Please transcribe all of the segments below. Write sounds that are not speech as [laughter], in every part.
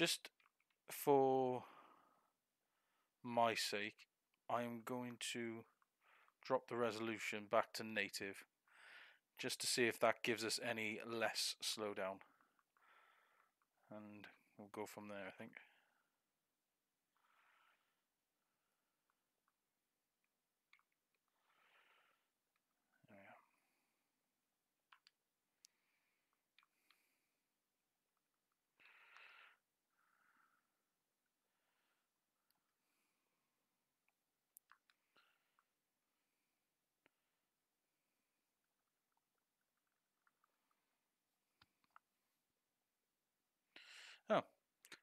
just for my sake, I am going to drop the resolution back to native just to see if that gives us any less slowdown. And we'll go from there, I think. Oh,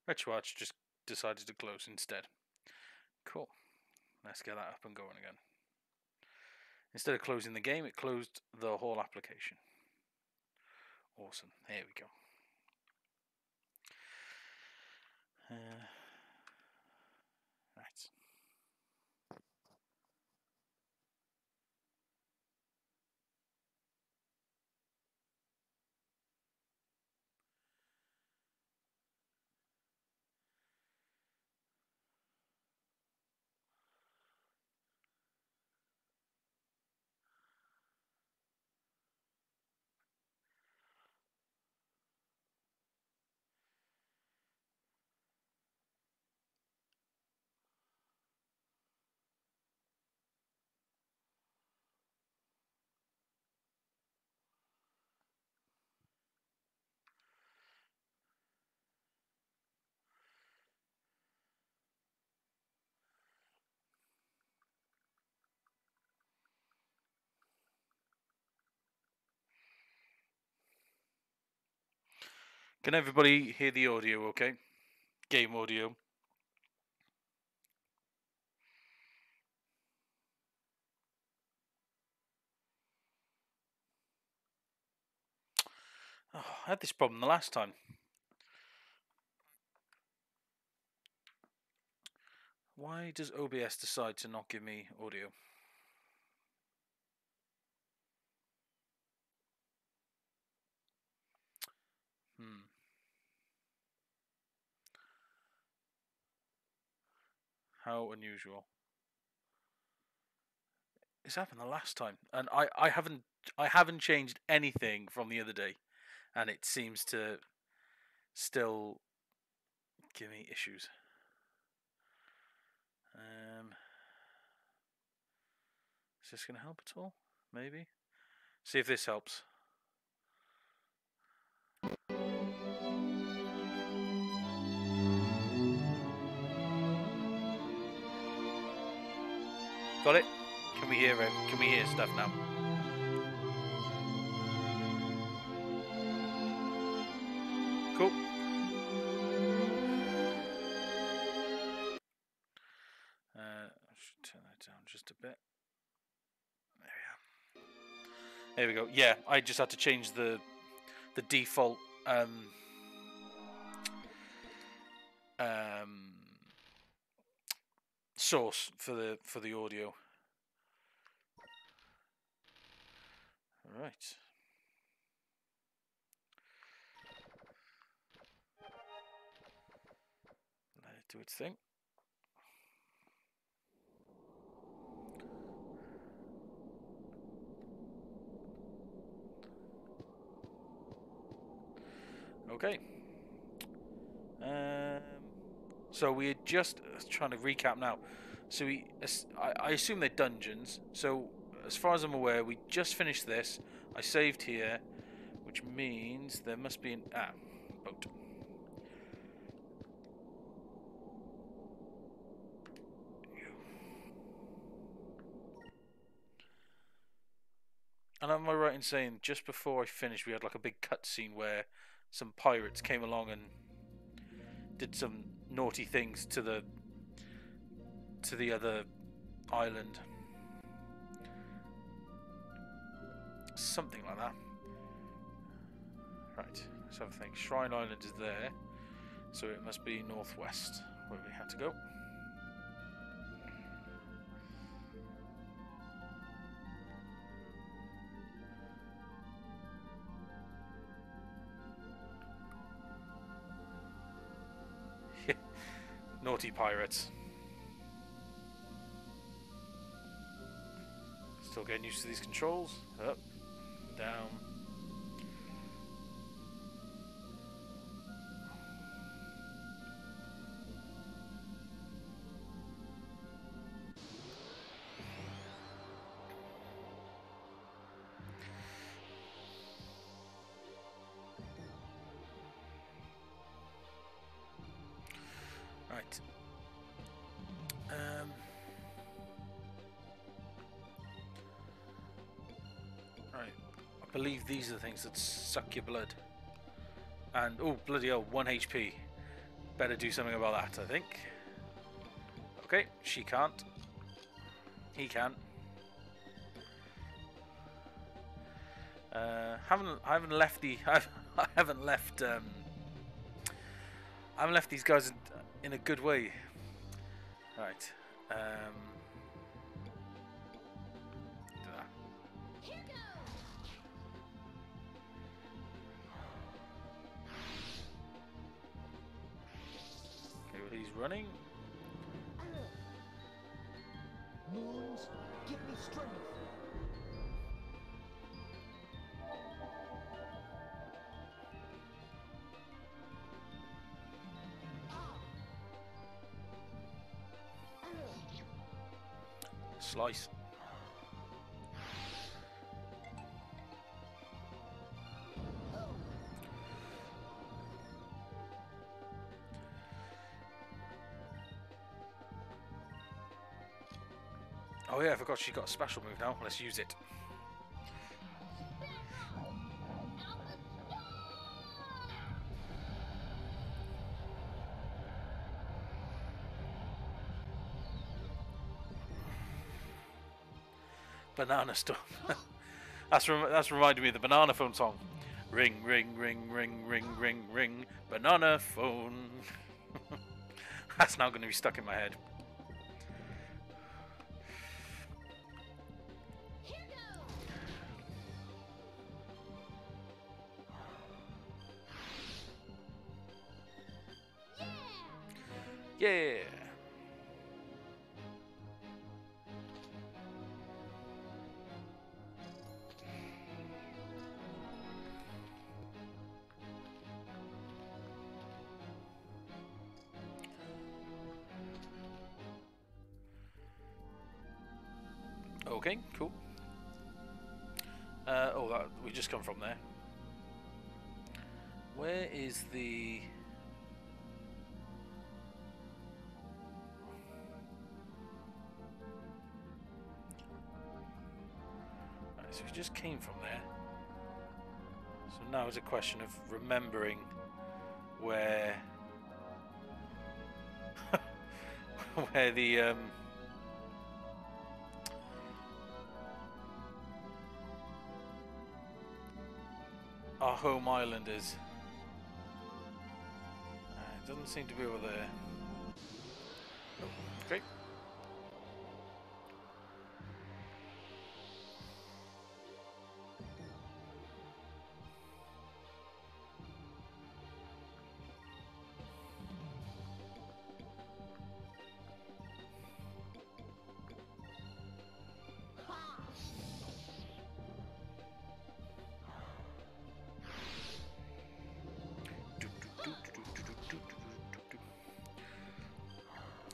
RetroArch just decided to close instead. Cool. Let's get that up and going again. Instead of closing the game, it closed the whole application. Awesome. There we go. Uh, right. Can everybody hear the audio okay? Game audio. Oh, I had this problem the last time. Why does OBS decide to not give me audio? How unusual. This happened the last time, and I, I haven't I haven't changed anything from the other day, and it seems to still give me issues. Um, is this going to help at all? Maybe. See if this helps. Got it? Can we hear it? Can we hear stuff now? Cool. Uh, I should turn that down just a bit. There we are. There we go. Yeah, I just had to change the the default um, um, source for the for the audio. Right. Let it do its thing. Okay. Um, so we're just uh, trying to recap now. So we, I, I assume they're dungeons. So as far as I'm aware, we just finished this. I saved here, which means there must be an ah boat. And am I right in saying just before I finished, we had like a big cutscene where some pirates came along and did some naughty things to the to the other island. Something like that. Right, let's have a think. Shrine Island is there, so it must be northwest where we had to go. Naughty pirates. Still getting used to these controls. Up, down. Believe these are the things that suck your blood. And oh bloody hell, one HP. Better do something about that, I think. Okay, she can't. He can. Uh, haven't I haven't left the I've, [laughs] I haven't left um, I haven't left these guys in, in a good way. Right. Um, running. Forgot she got a special move now. Let's use it. Banana Storm. [laughs] that's rem- that's reminding me of the Banana Phone song. Ring, ring, ring, ring, ring, ring, ring. Banana phone. [laughs] that's now going to be stuck in my head. Yeah. Okay, cool. Uh, oh, that, we just come from We just came from there. So now it's a question of remembering where... [laughs] where the... Um, our home island is. Uh, it doesn't seem to be over there.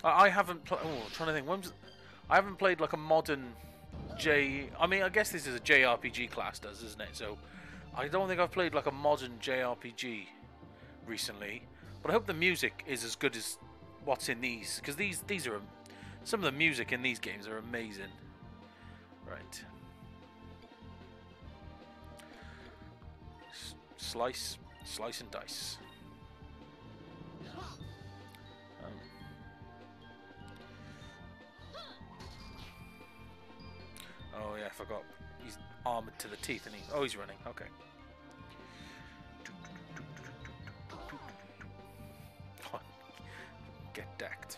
I I haven't. Pl- oh, trying to think. I haven't played like a modern J. I mean, I guess this is a JRPG class, does isn't it? So, I don't think I've played like a modern JRPG recently. But I hope the music is as good as what's in these, because these these are some of the music in these games are amazing. Right. S- slice, slice and dice. Forgot. He's armored to the teeth, and he. Oh, he's running. Okay. Get decked.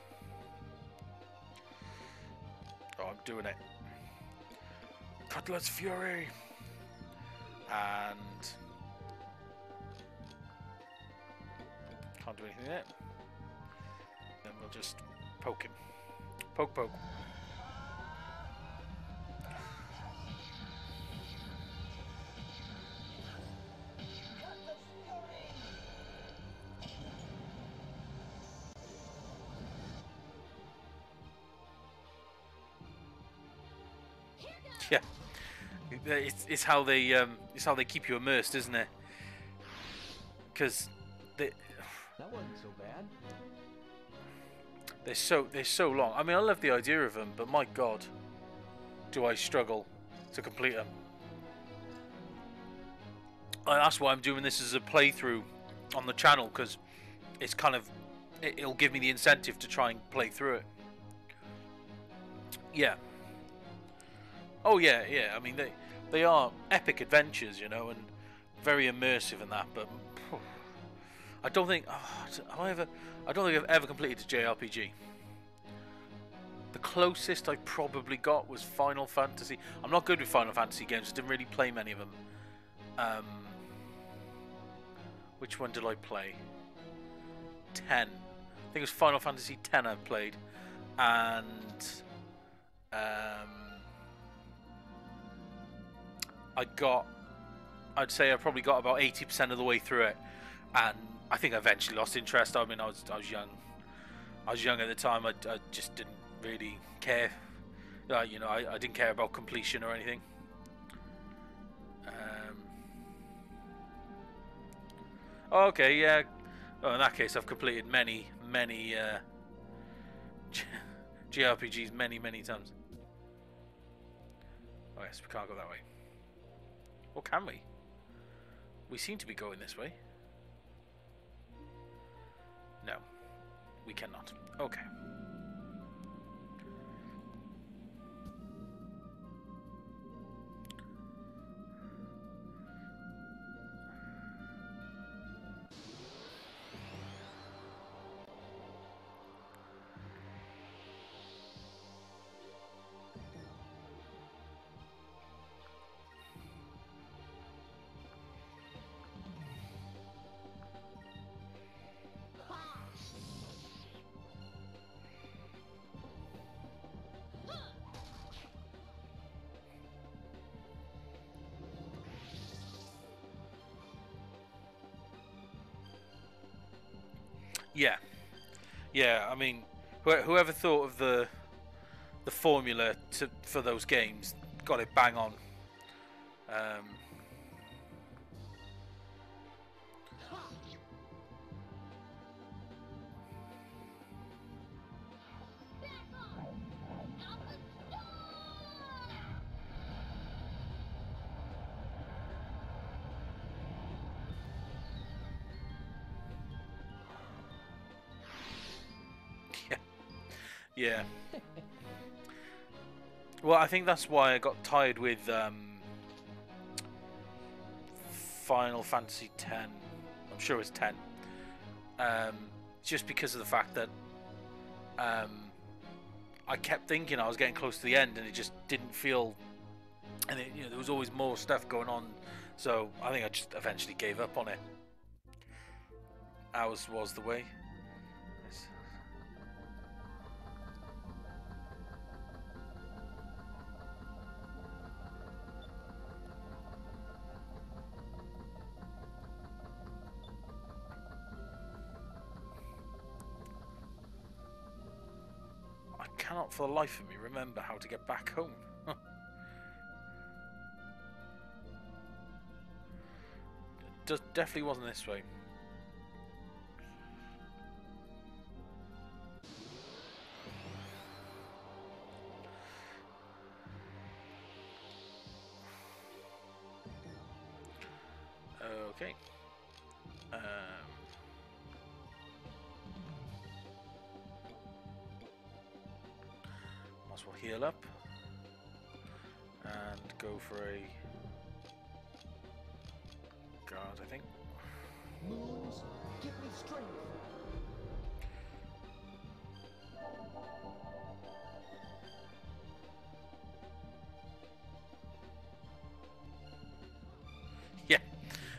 Oh, I'm doing it. Cutlass Fury. And can't do anything yet. Then We'll just poke him. Poke, poke. It's, it's how they um, it's how they keep you immersed, isn't it? Because they That wasn't so bad. they're so they're so long. I mean, I love the idea of them, but my God, do I struggle to complete them. And that's why I'm doing this as a playthrough on the channel because it's kind of it, it'll give me the incentive to try and play through it. Yeah. Oh yeah, yeah. I mean they they are epic adventures, you know, and very immersive in that. But I don't think oh, I ever I don't think I've ever completed a JRPG. The closest I probably got was Final Fantasy. I'm not good with Final Fantasy games. I didn't really play many of them. Um, which one did I play? Ten. I think it was Final Fantasy Ten I played, and um, I got. I'd say I probably got about eighty percent of the way through it, and I think I eventually lost interest. I mean, I was I was young. I was young at the time. I, I just didn't really care. Uh, you know, I, I didn't care about completion or anything. Um, okay, yeah. Oh, in that case, I've completed many, many uh, [laughs] many, many times. Oh yes, we can't go that way. Or can we? We seem to be going this way. No, we cannot. Okay. Yeah, yeah. I mean, wh- whoever thought of the the formula to for those games got it bang on. Um, I think that's why I got tired with um, Final Fantasy X. I'm sure it's 10. Um, just because of the fact that um, I kept thinking I was getting close to the end, and it just didn't feel. And it, you know, there was always more stuff going on, so I think I just eventually gave up on it. Ours was the way. Cannot for the life of me remember how to get back home. [laughs] Does definitely wasn't this way.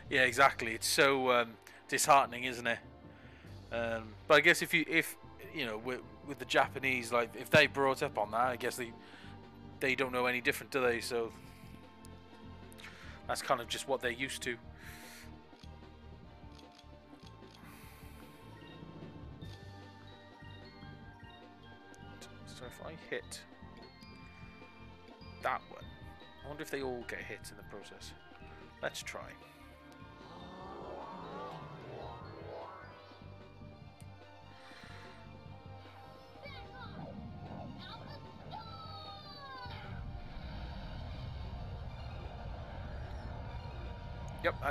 Yeah, exactly. It's so um, disheartening, isn't it? Um, but I guess if you if you know, with, with the Japanese, like if they brought up on that, I guess they they don't know any different, do they? So that's kind of just what they're used to. So if I hit that one, I wonder if they all get hit in the process. Let's try.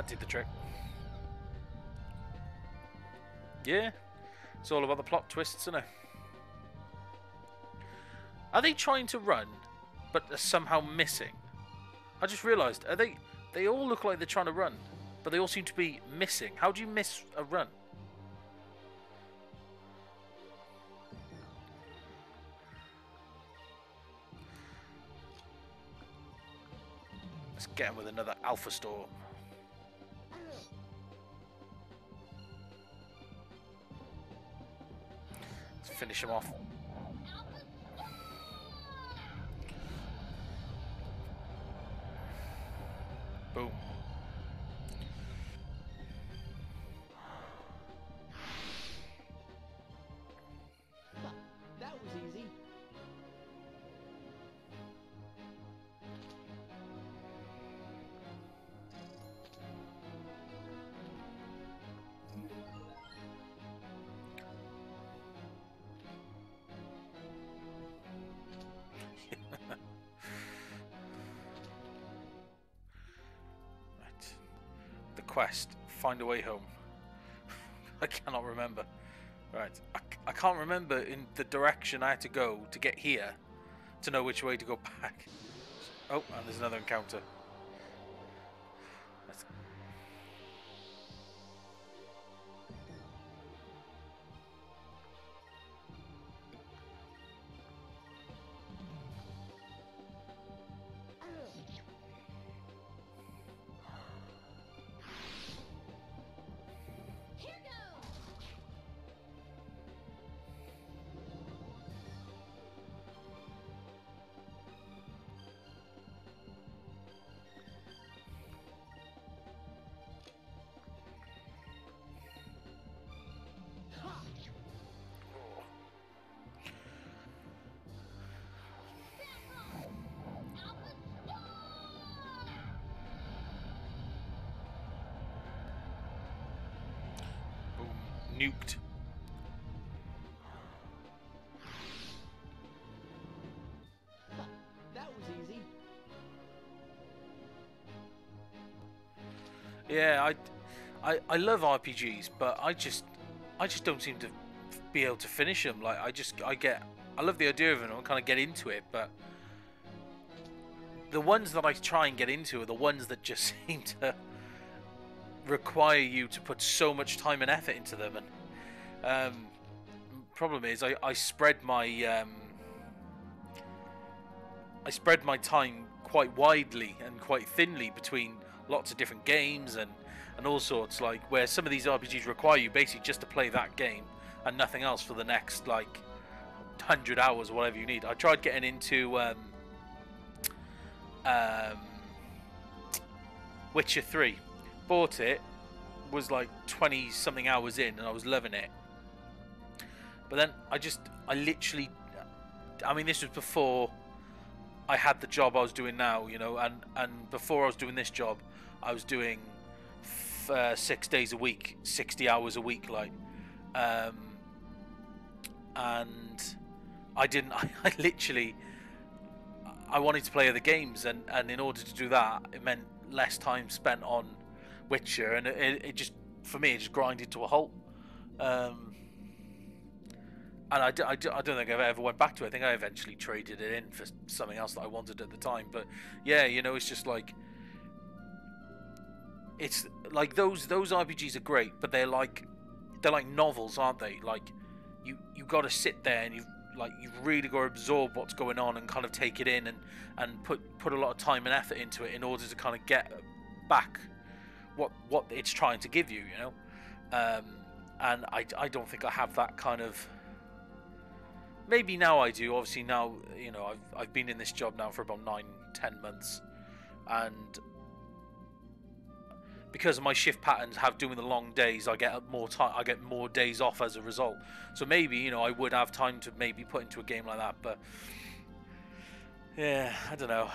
Did the trick. Yeah, it's all about the plot twists, isn't it? Are they trying to run, but are somehow missing? I just realised, are they? They all look like they're trying to run, but they all seem to be missing. How do you miss a run? Let's get him with another Alpha Storm. Let's finish him off. Boom. Find a way home. [laughs] I cannot remember. Right. I, I can't remember in the direction I had to go to get here to know which way to go back. Oh, and there's another encounter. Nuked. That was easy. Yeah, I, I, I love RPGs, but I just, I just don't seem to be able to finish them. Like I just, I get, I love the idea of it, and I kind of get into it, but the ones that I try and get into are the ones that just [laughs] seem to require you to put so much time and effort into them. And um, problem is, I, I spread my, um, I spread my time quite widely and quite thinly between lots of different games and and all sorts like where some of these RPGs require you basically just to play that game and nothing else for the next like 100 hours or whatever you need. I tried getting into um, um, Witcher 3. Bought it, was like 20 something hours in and I was loving it. But then I just I literally I mean this was before I had the job I was doing now, you know, and and before I was doing this job, I was doing f- uh, six days a week, sixty hours a week, like, um, and I didn't. [laughs] I, I literally, I wanted to play other games, and and in order to do that, it meant less time spent on Witcher, and it, it just for me it just grinded to a halt. Um, and I, I, I don't think I've ever went back to it. I think I eventually traded it in for something else that I wanted at the time. But yeah, you know, it's just like it's like those those RPGs are great, but they're like they're like novels, aren't they? Like you you got to sit there and you like you've really got to absorb what's going on and kind of take it in and and put put a lot of time and effort into it in order to kind of get back what what it's trying to give you, you know. Um, and I, I don't think I have that kind of maybe now I do. Obviously now, you know, I've I've been in this job now for about nine, ten months, and because of my shift patterns have doing the long days, I get more time. I get more days off as a result. So maybe you know I would have time to maybe put into a game like that, but yeah, I don't know.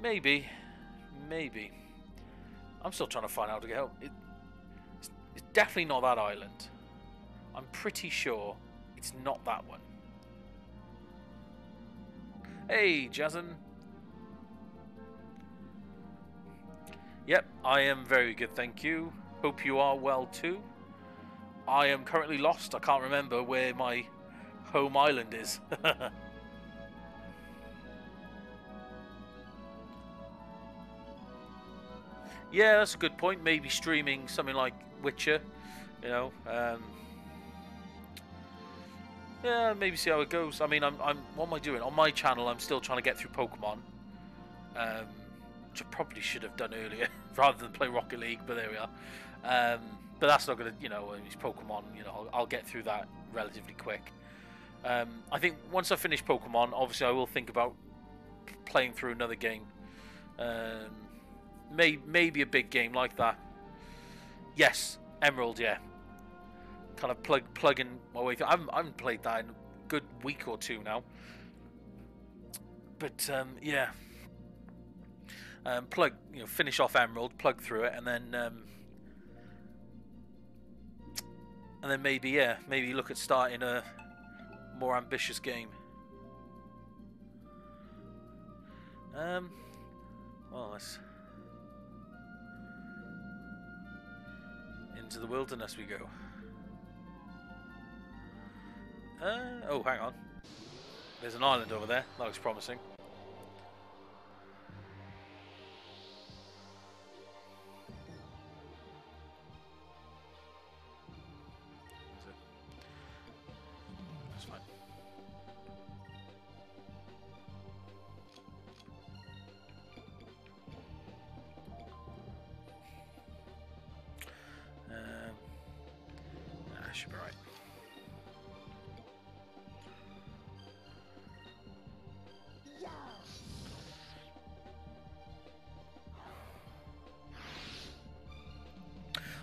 Maybe, maybe. I'm still trying to find out how to get help. It, it's, it's definitely not that island. I'm pretty sure it's not that one. Hey, Jason. Yep, I am very good, thank you. Hope you are well too. I am currently lost. I can't remember where my home island is. [laughs] yeah, that's a good point. Maybe streaming something like Witcher, you know. Um, yeah, maybe see how it goes. I mean, I'm, I'm, what am I doing on my channel? I'm still trying to get through Pokemon, um, which I probably should have done earlier [laughs] rather than play Rocket League. But there we are. Um, but that's not gonna, you know, it's Pokemon. You know, I'll, I'll get through that relatively quick. Um, I think once I finish Pokemon, obviously I will think about playing through another game. Um, may, maybe a big game like that. Yes, Emerald, yeah, kind of plug plug in my way through. I haven't, I haven't played that in a good week or two now. But um, yeah, um, plug you know finish off Emerald, plug through it, and then um, and then maybe yeah maybe look at starting a more ambitious game. Um, well, let's into the wilderness we go. Uh, oh, hang on. There's an island over there. That looks promising.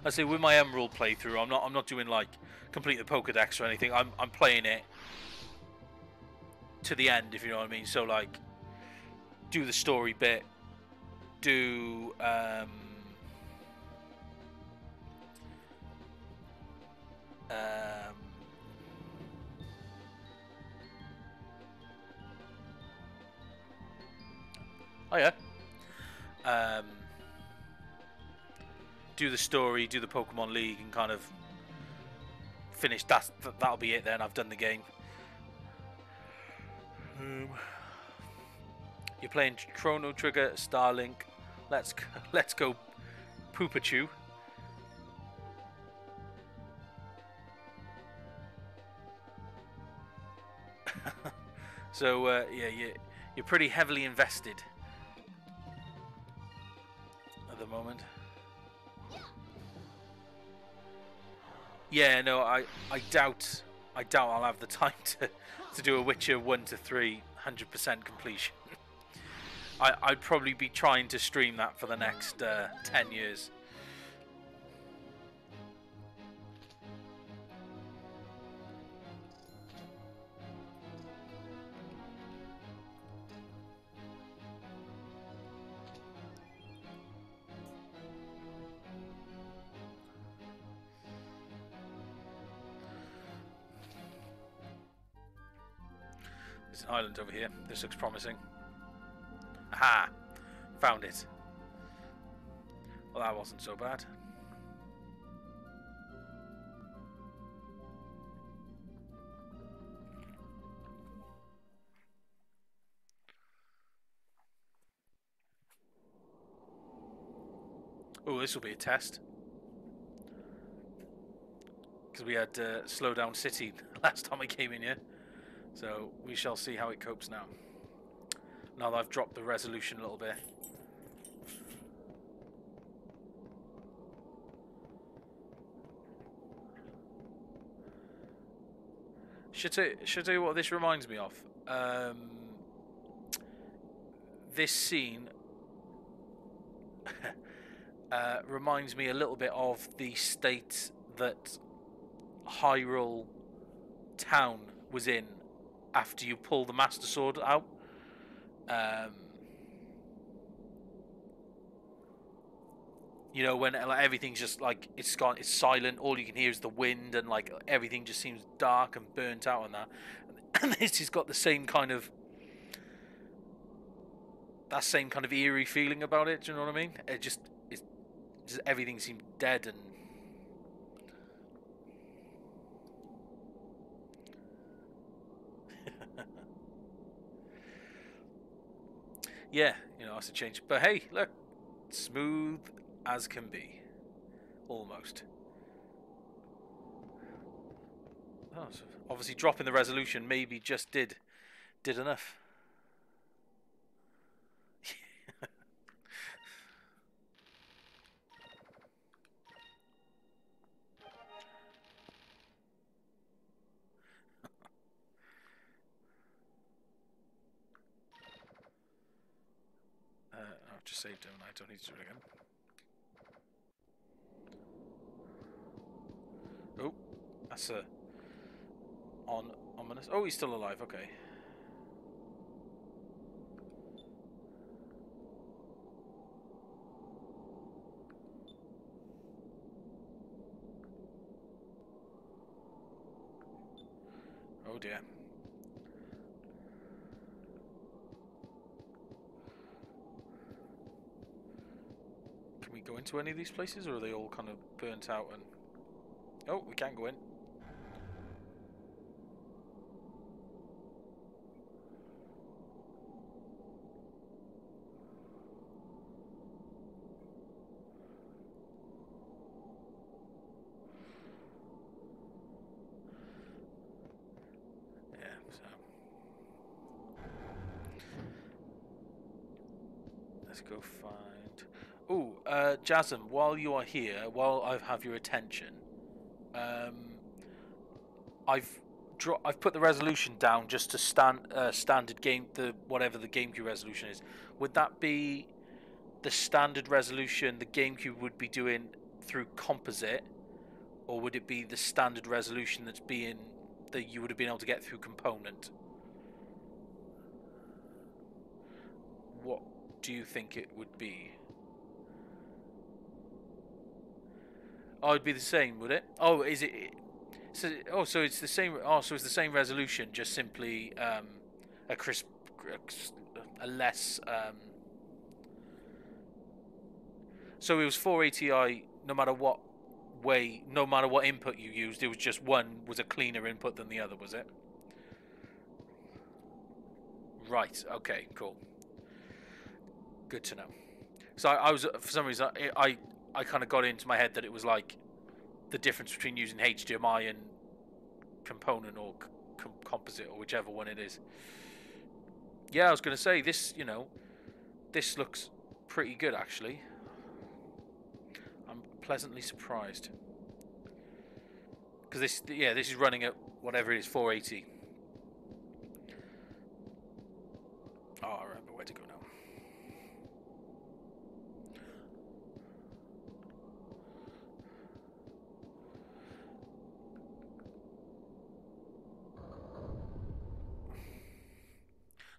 I say with my Emerald playthrough, I'm not I'm not doing like complete the Pokedex or anything. I'm I'm playing it to the end, if you know what I mean. So like, do the story bit, do um, um, oh yeah, um do the story, do the Pokemon League, and kind of finish. That's that'll be it. Then I've done the game. Um, you're playing Chrono Trigger, Starlink. Let's [laughs] let's go, Poopachu. [laughs] so uh, yeah, you you're pretty heavily invested at the moment. Yeah, no, I, I doubt I doubt I'll have the [laughs] time to, to do a Witcher 1 to 3 100% completion. [laughs] I, I'd probably be trying to stream that for the next uh, 10 years. Island over here. This looks promising. Aha! Found it. Well, that wasn't so bad. Oh, this will be a test. Because we had uh, Slow Down City [laughs] last time I came in here. So we shall see how it copes now. Now that I've dropped the resolution a little bit. Should I, should I tell what this reminds me of? Um, this scene [laughs] uh, reminds me a little bit of the state that Hyrule town was in after you pull the Master Sword out. Um, you know when like, everything's just like it's gone it's silent. All you can hear is the wind and like everything just seems dark and burnt out on that. [coughs] And this has got the same kind of that same kind of eerie feeling about it. Do you know what i mean? It just it's just everything seems dead and yeah you know it's a change but hey look smooth as can be. Almost. Oh, so obviously dropping the resolution maybe just did did enough. Just saved him and I don't need to do it again. Oh, that's a on ominous. Oh, he's still alive. Okay. Oh dear. Can we go into any of these places, or are they all kind of burnt out and? Oh, we can't go in. Yeah, so. Let's go find. Oh, uh, Jasm, while you are here, while I have your attention, um, I've dro- I've put the resolution down just to stand uh, standard game the whatever the GameCube resolution is. Would that be the standard resolution the GameCube would be doing through composite, or would it be the standard resolution that's being that you would have been able to get through component? What do you think it would be? Oh, it'd be the same, would it? Oh, is it? So, oh, so it's the same. Oh, so it's the same resolution, just simply um, a crisp, a less. Um, so it was 480i. No matter what way, no matter what input you used, it was just one was a cleaner input than the other, was it? Right. Okay. Cool. Good to know. So I, I was for some reason I, I I kind of got into my head that it was like the difference between using HDMI and component or com- composite or whichever one it is. Yeah, I was going to say this. You know, this looks pretty good actually. I'm pleasantly surprised because this, yeah, this is running at whatever it is, 480. Oh, I remember where to go now.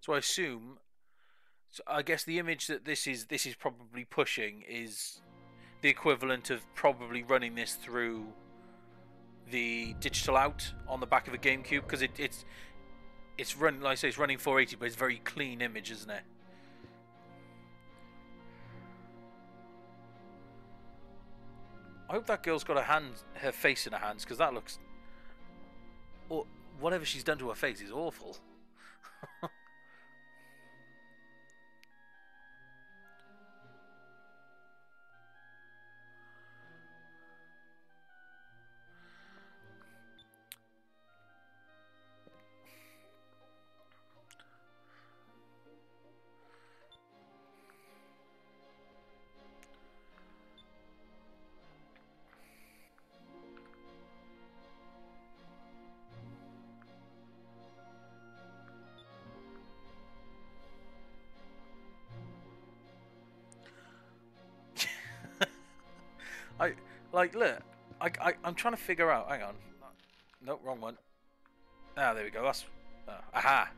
So I assume. So I guess the image that this is this is probably pushing is the equivalent of probably running this through the digital out on the back of a GameCube because it, it's it's run like I say it's running 480 but it's very clean image isn't it I hope that girl's got her hand her face in her hands because that looks or whatever she's done to her face is awful like look. I, I I'm trying to figure out. Hang on. No, wrong one. Ah, there we go. That's uh, aha.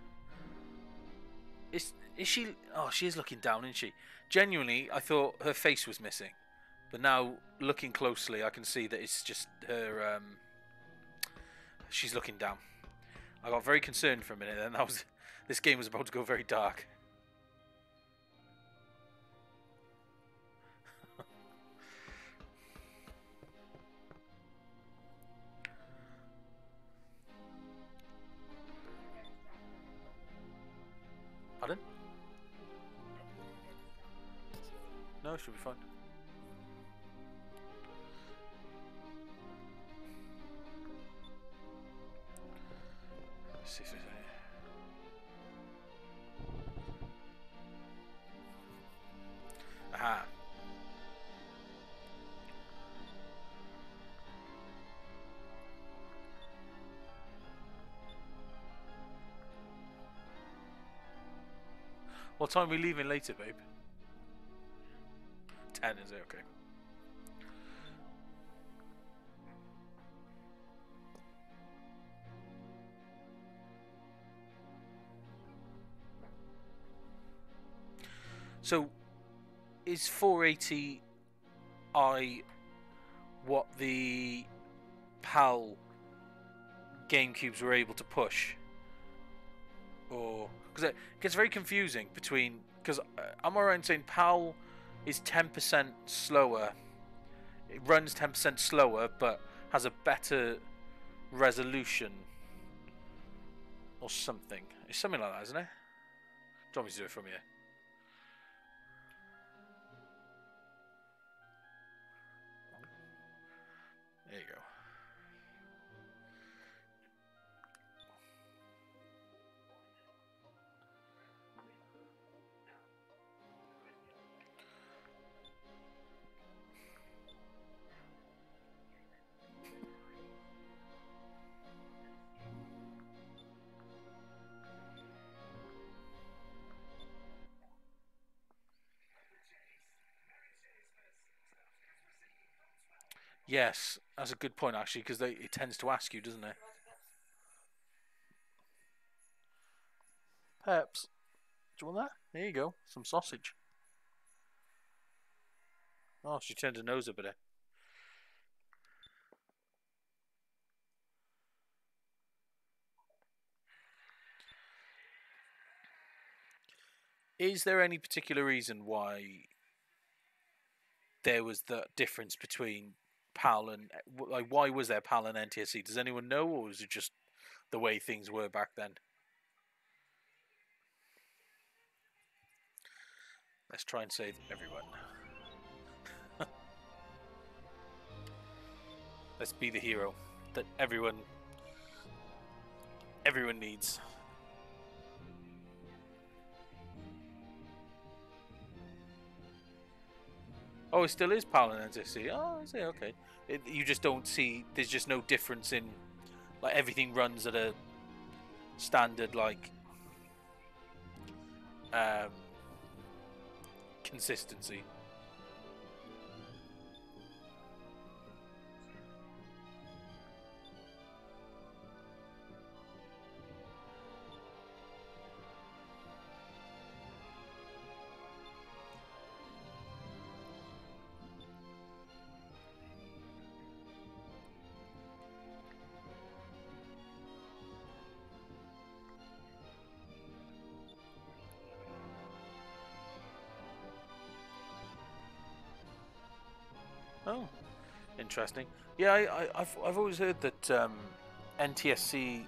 Is is she? Oh, she is looking down, isn't she? Genuinely, I thought her face was missing, but now looking closely, I can see that it's just her. Um, she's looking down. I got very concerned for a minute, and that was this game was about to go very dark. Pardon? No, should be fine. See What time are we leaving later, babe? Ten, is it? Okay. So, is 480i what the PAL GameCubes were able to push? Or because it gets very confusing between because uh, I'm around saying PAL is 10% slower. It runs 10% slower, but has a better resolution or something. It's something like that, isn't it? Do you want me to do it from here? Yes, that's a good point actually, because they it tends to ask you, doesn't it? Peps, do you want that? There you go, some sausage. Oh, she turned her nose up at it. Is there any particular reason why there was the difference between PAL and like why was there PAL and NTSC? Does anyone know, or was it just the way things were back then? Let's try and save everyone. [laughs] Let's be the hero that everyone everyone needs. Oh, it still is PAL and NTSC. Oh, I see. Okay. It, you just don't see. There's just no difference in, like everything runs at a standard like um, consistency. Interesting. Yeah, I, have I've always heard that um, NTSC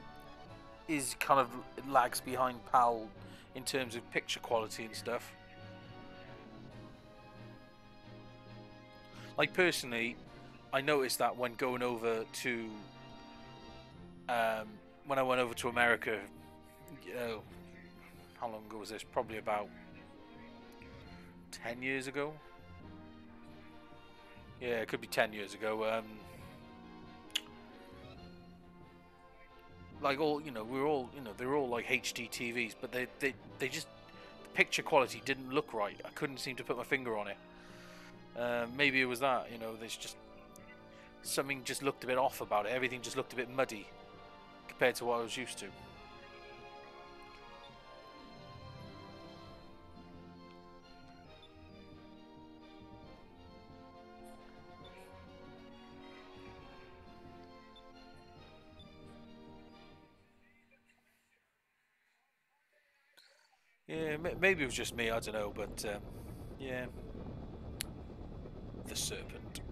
is kind of lags behind PAL in terms of picture quality and stuff. Like personally, I noticed that when going over to um, when I went over to America, know, how long ago was this? Probably about ten years ago. Yeah, it could be 10 years ago. Um, like all, you know, we were all, you know, they were all like HD TVs, but they, they, they just, the picture quality didn't look right. I couldn't seem to put my finger on it. Uh, maybe it was that, you know, there's just something just looked a bit off about it. Everything just looked a bit muddy compared to what I was used to. Yeah, maybe it was just me. I don't know, but um, yeah, the serpent.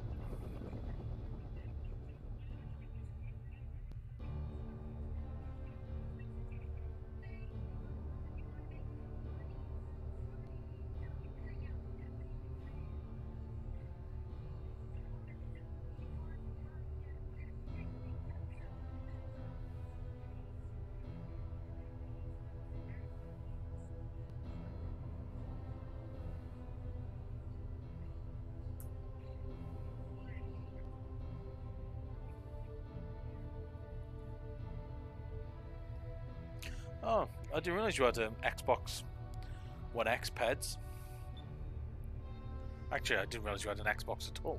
Didn't realize you had um, Xbox One X pads. Actually, I didn't realize you had an Xbox at all.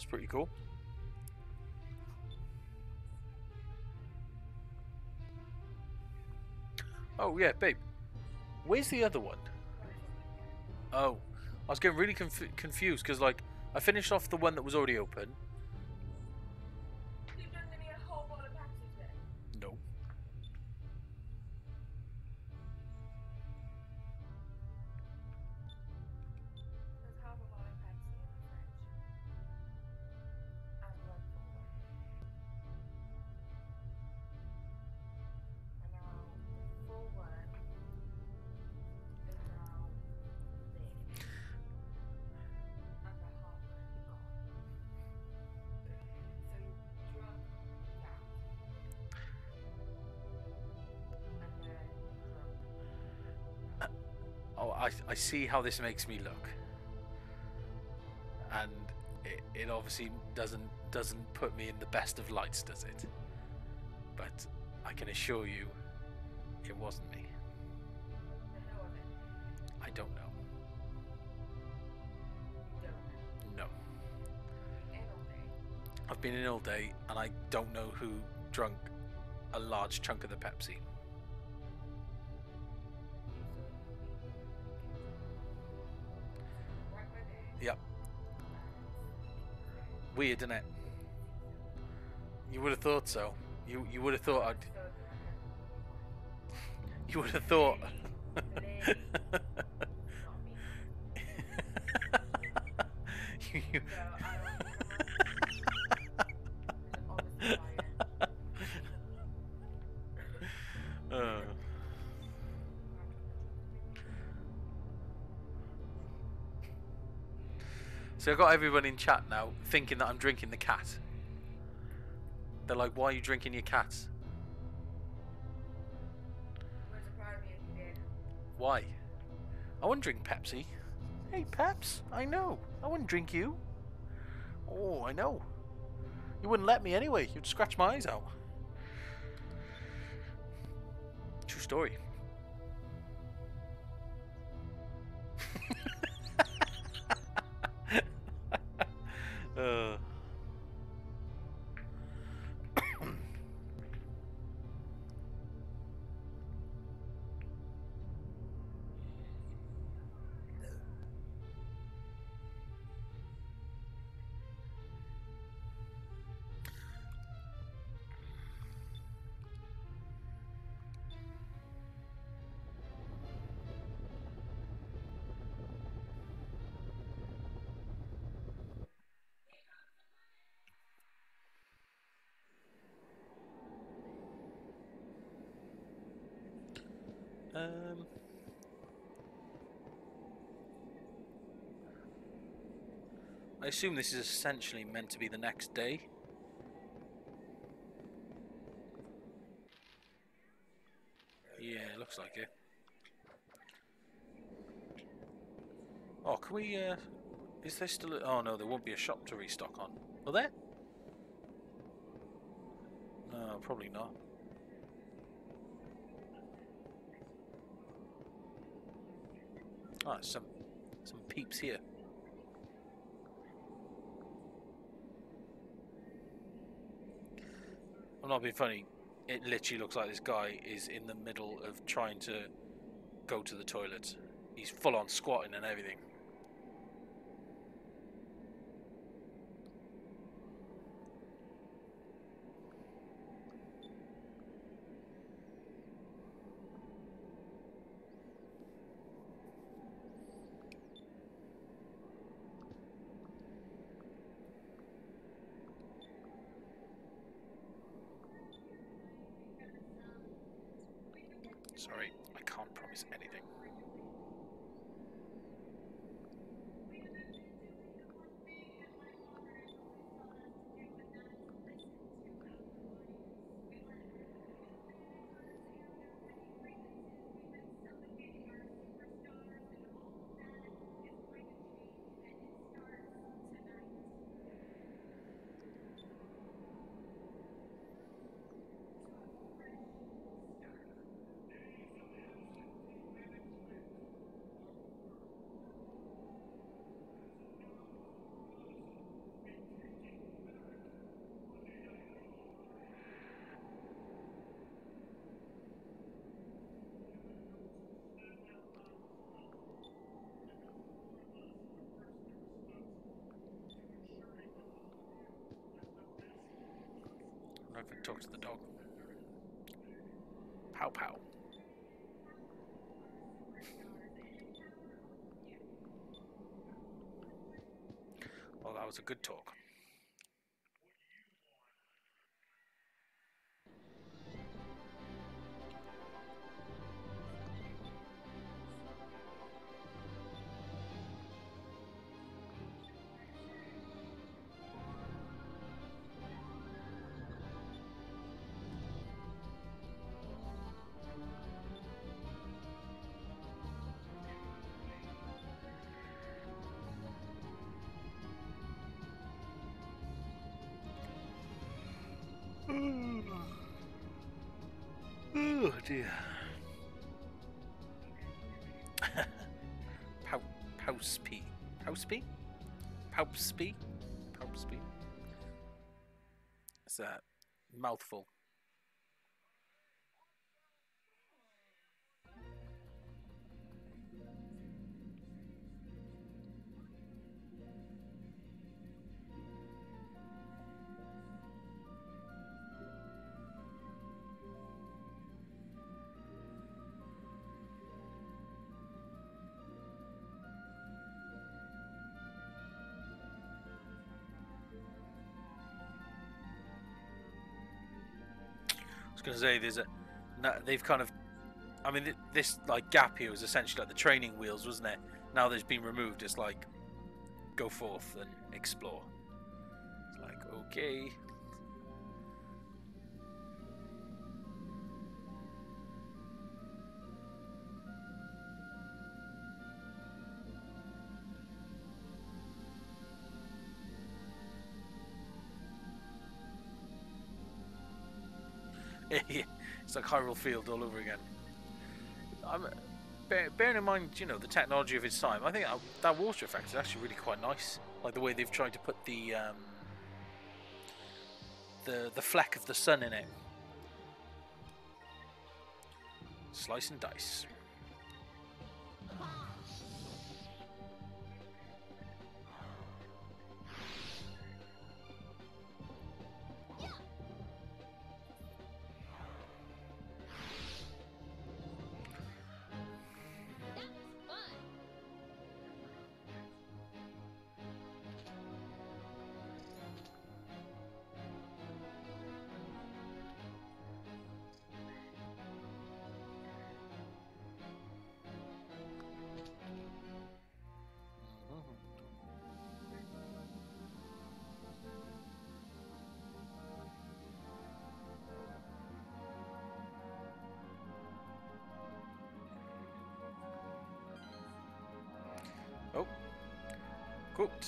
That's pretty cool. Oh yeah, babe. Where's the other one? Oh, I was getting really conf- confused because like I finished off the one that was already open. See how this makes me look. And it, it obviously doesn't doesn't put me in the best of lights, does it? But I can assure you, it wasn't me. I don't know. No. I've been in all day and I don't know who drunk a large chunk of the Pepsi. Weird, isn't it? You would have thought so. You you would have thought I'd. [laughs] You would have thought. [laughs] so I've got everyone in chat now thinking that I'm drinking the cat. They're like, "Why are you drinking your cat? Why?" I wouldn't drink Pepsi. Hey, Peps, I know. I wouldn't drink you. Oh, I know. You wouldn't let me anyway. You'd scratch my eyes out. True story. Um, I assume this is essentially meant to be the next day. Yeah, looks like it. Oh, can we, uh, is there still, a, oh no, there won't be a shop to restock on. Will there? No, probably not. Ah, some, some peeps here. I'm not being funny. It literally looks like this guy is in the middle of trying to go to the toilet. He's full on squatting and everything. Sorry, I can't promise anything. To talk to the dog. Pow pow. Well, that was a good talk. Powspy? Powspy? Powspy? It's a mouthful. Say there's a they've kind of I mean this like gap here was essentially like the training wheels wasn't it? Now there's been removed it's like go forth and explore. It's like okay [laughs] it's like Hyrule Field all over again. I'm, bear, bearing in mind, you know, the technology of its time, I think that, water effect is actually really quite nice. Like the way they've tried to put the um, the the fleck of the sun in it. Slice and dice.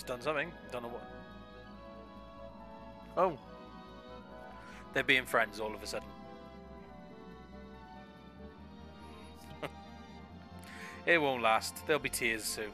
Done something. Don't know what. Oh. They're being friends all of a sudden. [laughs] it won't last. There'll be tears soon.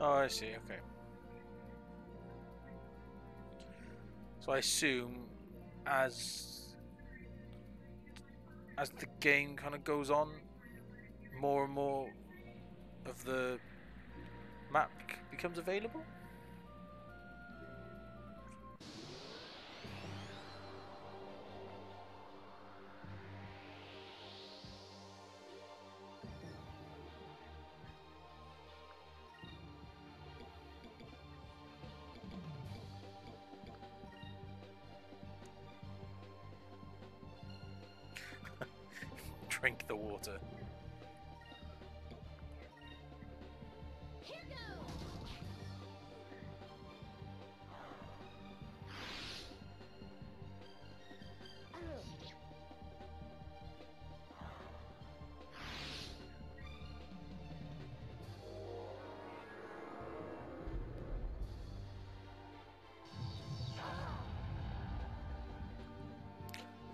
Oh, I see. Okay. So I assume as as the game kind of goes on, more and more of the map becomes available.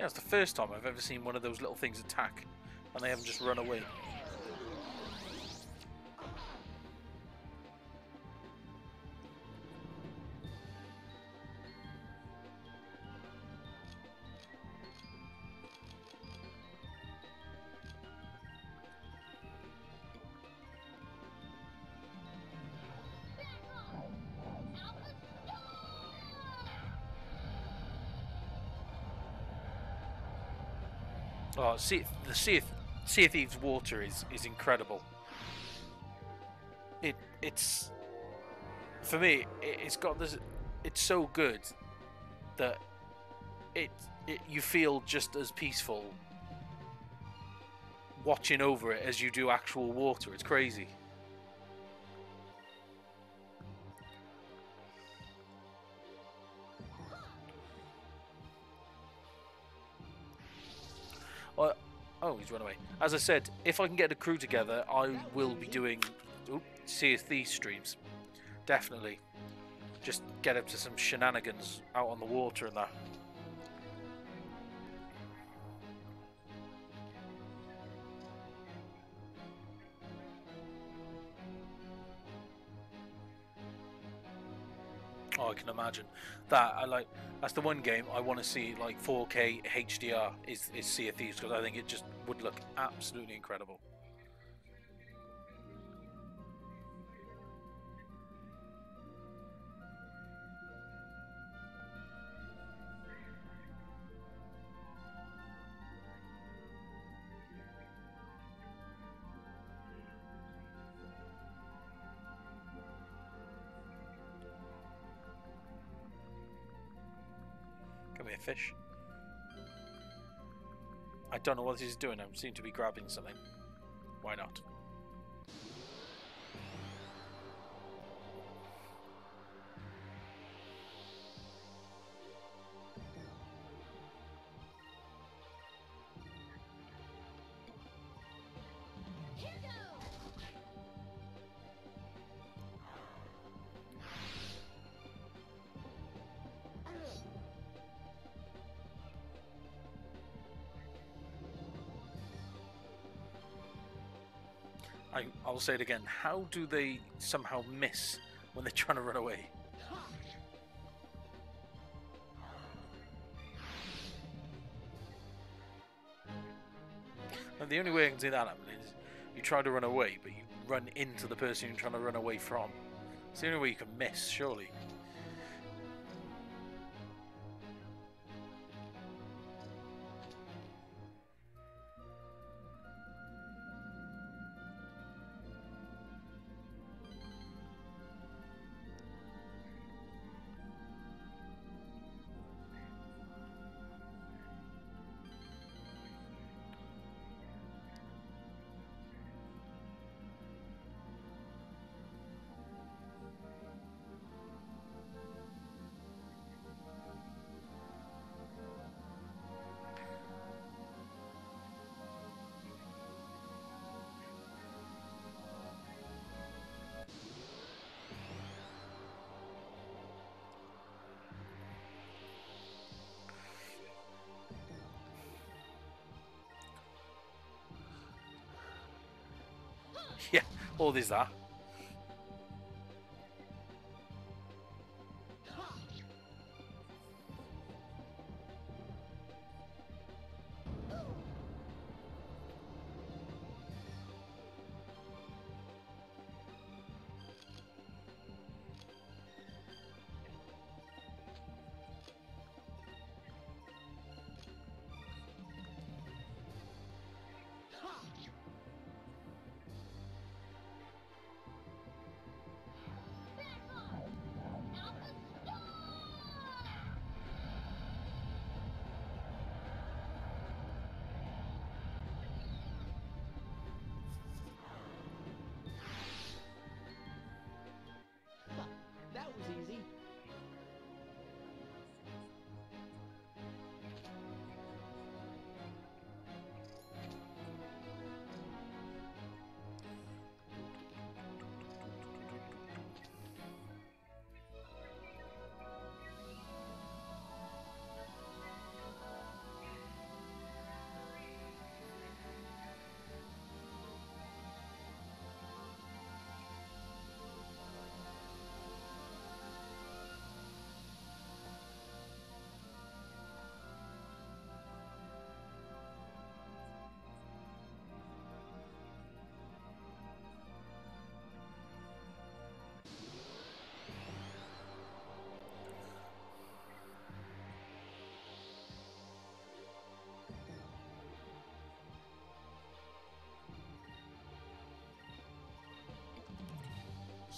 Yeah, it's the first time I've ever seen one of those little things attack and they haven't just run away. Oh, sea, the Sea of, sea of Thieves water is, is incredible. It it's for me. It, it's got this. It's so good that it, it you feel just as peaceful watching over it as you do actual water. It's crazy. As I said, if I can get a crew together, I will be doing oop, Sea of Thieves streams. Definitely. Just get up to some shenanigans out on the water and that. Oh, I can imagine that. I like that's the one game I want to see like 4K HDR is is Sea of Thieves because I think it just would look absolutely incredible. Fish. I don't know what he's doing. I seem to be grabbing something. Why not? I'll say it again. How do they somehow miss when they're trying to run away? And the only way I can see that happen is you try to run away, but you run into the person you're trying to run away from. It's the only way you can miss, surely. Yeah, all these are.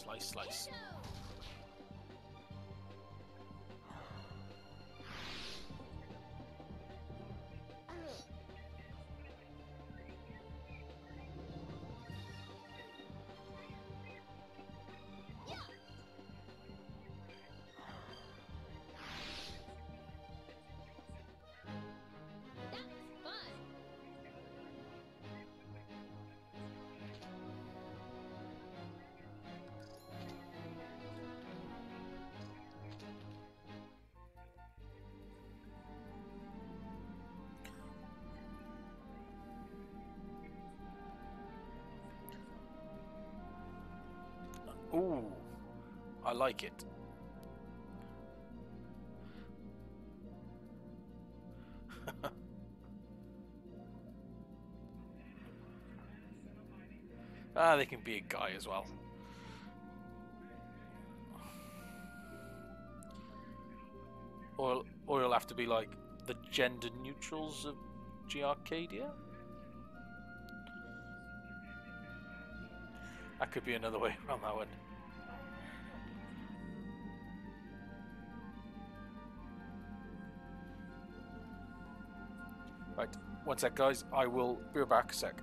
Slice, slice. Ooh, I like it. [laughs] ah, they can be a guy as well. Or, or you'll have to be like the gender neutrals of G Arcadia. That could be another way around that one. One sec, guys. I will be back a sec.